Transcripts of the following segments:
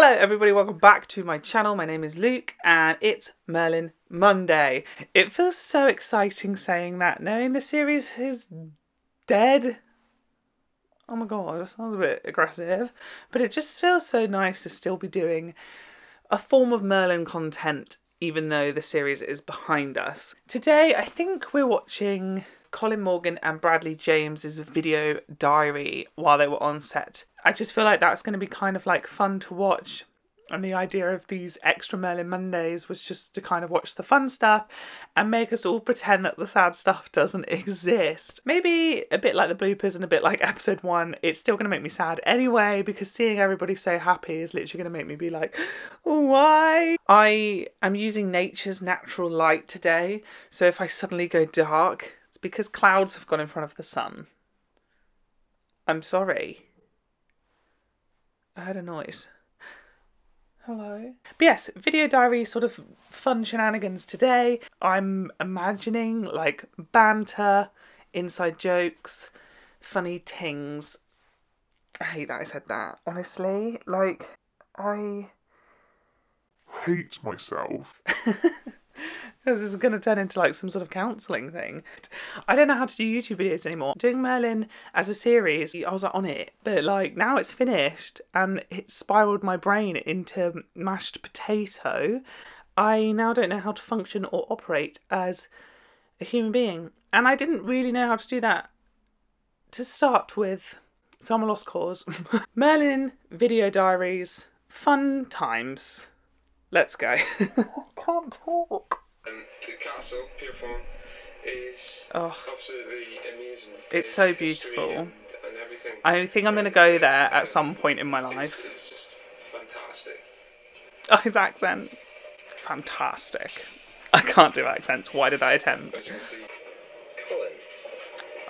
Hello everybody, welcome back to my channel. My name is Luke and it's Merlin Monday. It feels so exciting saying that, knowing the series is dead. Oh my god, that sounds a bit aggressive. But it just feels so nice to still be doing a form of Merlin content even though the series is behind us. Today I think we're watching Colin Morgan and Bradley James's video diary while they were on set. I just feel like that's going to be kind of like fun to watch. And the idea of these extra Merlin Mondays was just to kind of watch the fun stuff and make us all pretend that the sad stuff doesn't exist. Maybe a bit like the bloopers and a bit like episode one, it's still going to make me sad anyway because seeing everybody so happy is literally going to make me be like, why? I am using nature's natural light today, so if I suddenly go dark, it's because clouds have gone in front of the sun. I'm sorry. I heard a noise. Hello. But yes, video diary sort of fun shenanigans today. I'm imagining like banter, inside jokes, funny tings. I hate that I said that. Honestly, like I hate myself. this is going to turn into like some sort of counselling thing. I don't know how to do YouTube videos anymore. Doing Merlin as a series, I was like, on it, but like now it's finished and it spiraled my brain into mashed potato. I now don't know how to function or operate as a human being. And I didn't really know how to do that to start with. So I'm a lost cause. Merlin video diaries, fun times. Let's go. I can't talk. Um, the castle, Pierrefonds, is Oh. absolutely amazing. It's so beautiful. And, and everything. I think I'm going to go there at some point in my life. it's just fantastic. Oh, his accent. Fantastic. I can't do accents. Why did I attempt? As you see, Colin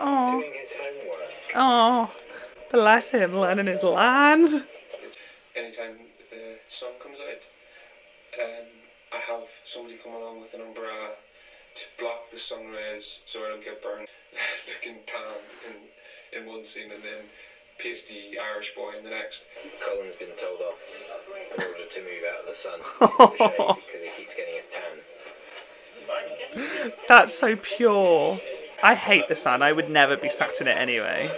Oh, doing his homework. oh, bless him, learning his lines. anytime the sun comes out, um, I have somebody come along with an umbrella to block the sun rays so I don't get burned. Looking tan in, in one scene and then pasty Irish boy in the next. Colin's been told off in order to move out of the sun the shade because he keeps getting a tan. That's so pure. I hate the sun. I would never be sat in it anyway.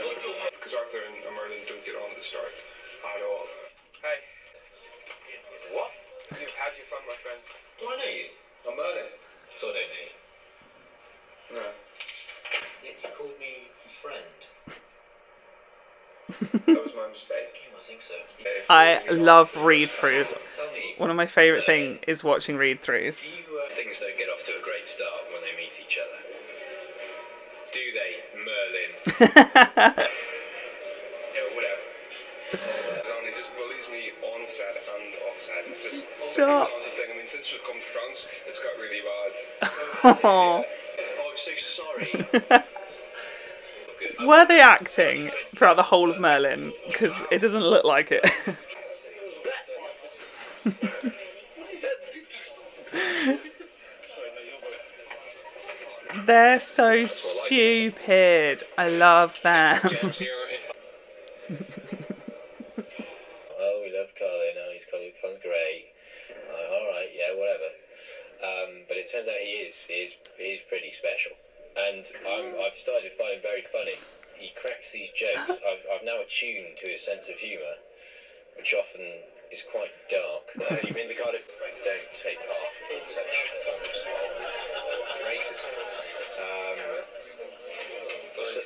That mistake. I think so. I love read throughs. One of my favourite things is watching read throughs. do you, uh, things don't get off to a great start when they meet each other? Do they, Merlin? Yeah, whatever. Zanny just bullies me on set and off set. It's just it's a constant thing. I mean, since we've come to France, it's got really bad. Oh. Oh, I'm so sorry. Were they acting throughout the whole of Merlin? Because it doesn't look like it. They're so stupid. I love them. James here. Oh, we love Colin. Oh, he's Colin. Colin's great. Uh, all right, yeah, whatever. Um, but it turns out he is. He is. He is pretty special. And I'm, I've started to find him very funny. He cracks these jokes. I've, I've now attuned to his sense of humour, which often is quite dark. Uh, you've been to Cardiff? Don't take part in such forms of racism. Um, so-.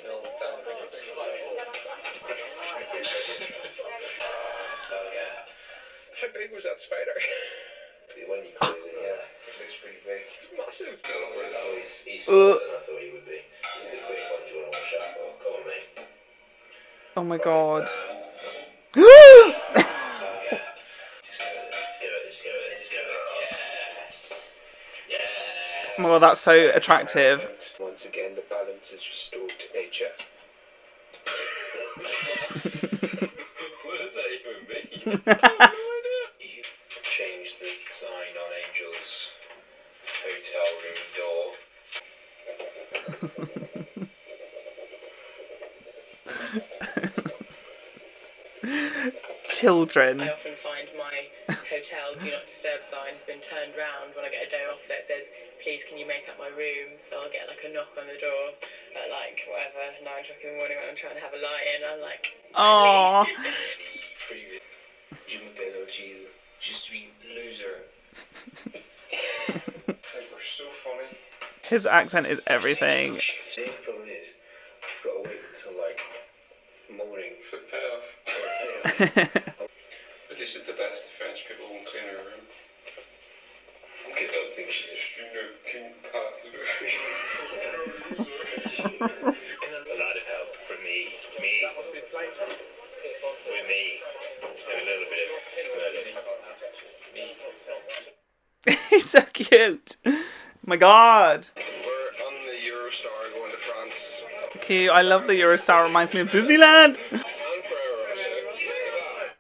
How big was that spider? When you close it, yeah, it looks pretty big. It's massive. Oh, he's, he's smaller than I thought he would be. He's the quick one you want to watch out for. Come on, mate. Oh my god. Just go with it, just go with it, just go with it, just go with it. Yes. Yes. Oh, that's so attractive. Once again, the balance is restored to nature. what does that even mean? hotel room door. children. I often find my hotel do not disturb sign has been turned round when I get a day off, so it says, "Please, can you make up my room?" So I'll get like a knock on the door at like whatever nine o'clock in the morning when I'm trying to have a lie in. I'm like, Aww. Previous. Je m'appelle Gilles. Je suis loser. They were so funny. His accent is everything. The only problem is, I've got to wait until like morning For payoff. for a payoff. At least at the best, the French people won't clean her room. Because I think she's a Je ne clean pas le A lot of help from me, me, with me, and a little bit of Merlin. He's so cute. My god. We're on the Eurostar going to France. Cute. I love the Eurostar. Reminds me of Disneyland. And Ferrero Rocher.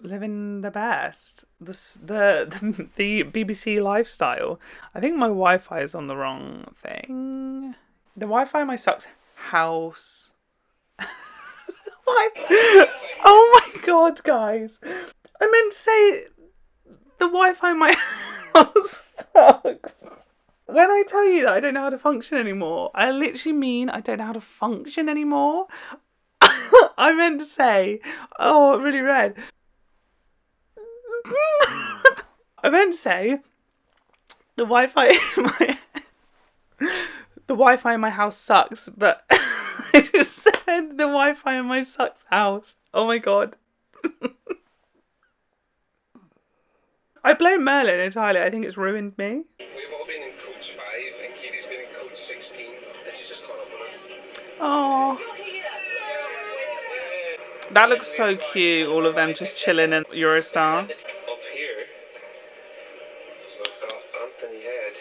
Living the best. The, the the the BBC lifestyle. I think my Wi-Fi is on the wrong thing. The Wi-Fi in my sucks house. Oh my god, guys! I meant to say the Wi-Fi in my sucks. When I tell you that I don't know how to function anymore, I literally mean I don't know how to function anymore. I meant to say, oh, really red. I meant to say the Wi-Fi in my the Wi-Fi in my house sucks, but I just said the Wi-Fi in my sucks house. Oh my god. I blame Merlin entirely. I think it's ruined me. We've all been in coach 5 and Katie's been in coach 16 and she's just caught up with us. Oh, that looks so cute. All of them just chilling in Eurostar. Up here, we've got Anthony Head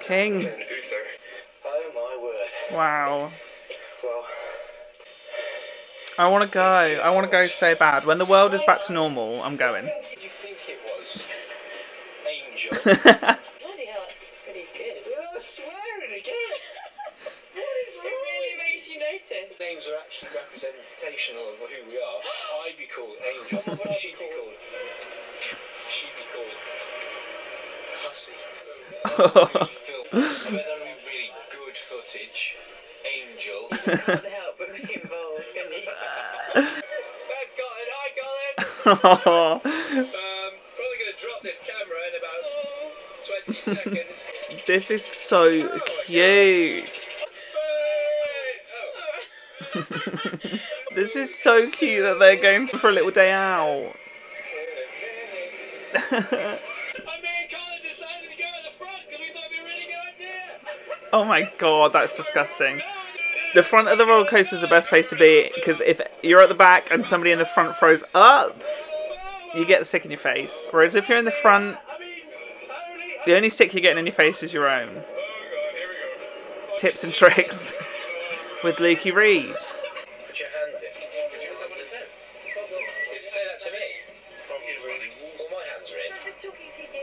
King. and Uther. Oh my word. Wow. Well, I want to go. I want to go so bad. When the world is back to normal, I'm going. What did you think it was? Angel. bloody hell, that's pretty good. I swear it again. What is It really makes you notice. Names are actually representational of who we are. I'd be called Angel. What would she be called? She'd be called Hussy. That's a good. I bet that'll be really good footage. Angel. Can't help but be involved, can you? There's Colin. Hi, Colin. Oh, Um, this is so cute. This is so cute that they're going for a little day out. Oh my god, that's disgusting. The front of the roller coaster is the best place to be because if you're at the back and somebody in the front throws up, you get the stick in your face. Whereas if you're in the front. The only stick you're getting in your face is your own. Tips and tricks with Lukeyread. Put your hands in. Put your hands in. Is it say that to me? All my hands are in.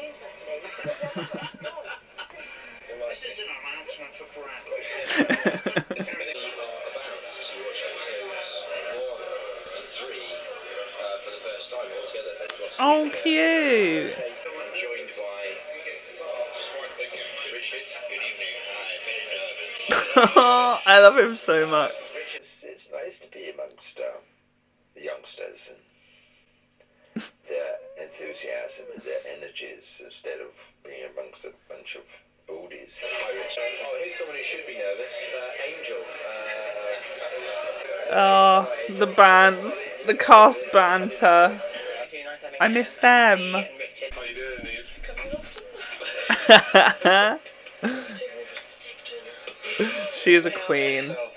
Hi. I love him so much. It's, it's nice to be amongst uh, the youngsters and their enthusiasm and their energies instead of being amongst a bunch of oldies. Oh, here's someone who should be nervous. Uh, Angel. Uh, Oh, the bands, the cast banter. Too nice having I miss them. Tea and Richard. How you doing, Neve? she is a queen.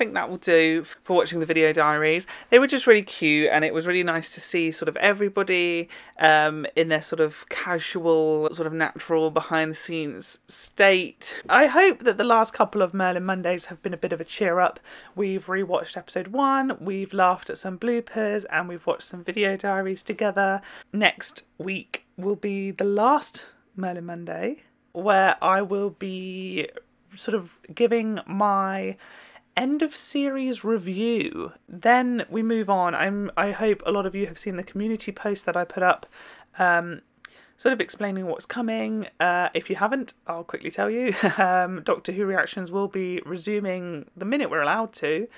Think that will do for watching the video diaries. They were just really cute, and it was really nice to see sort of everybody um, in their sort of casual, sort of natural, behind the scenes state. I hope that the last couple of Merlin Mondays have been a bit of a cheer up. We've rewatched episode one, we've laughed at some bloopers, and we've watched some video diaries together. Next week will be the last Merlin Monday where I will be sort of giving my end of series review. Then we move on. I'm I hope a lot of you have seen the community post that I put up um, sort of explaining what's coming. Uh, if you haven't, I'll quickly tell you. Um, Doctor Who reactions will be resuming the minute we're allowed to,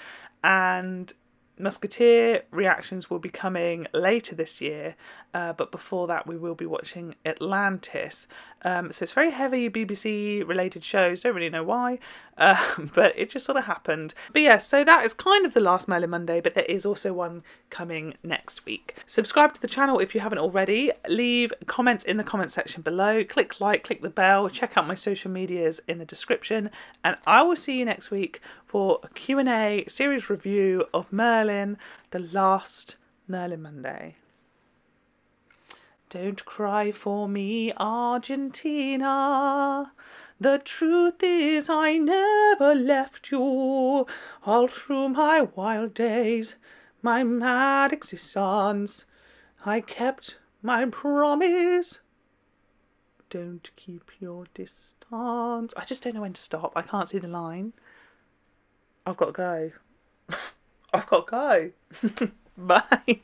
and Musketeer reactions will be coming later this year, uh, but before that, we will be watching Atlantis. Um, so it's very heavy BBC related shows, don't really know why, uh, but it just sort of happened. But yeah, so that is kind of the last Merlin Monday, but there is also one coming next week. Subscribe to the channel if you haven't already, leave comments in the comment section below, click like, click the bell, check out my social medias in the description, and I will see you next week for a Q&A series review of Merlin, the last Merlin Monday. Don't cry for me, Argentina. The truth is, I never left you all through my wild days, my mad existence. I kept my promise. Don't keep your distance. I just don't know when to stop. I can't see the line. I've got to go. I've got to go. Bye.